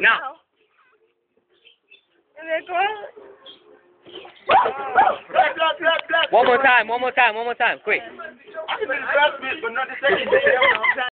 No. One more time, one more time, one more time, quick. I can do the first bit, but not the second bit.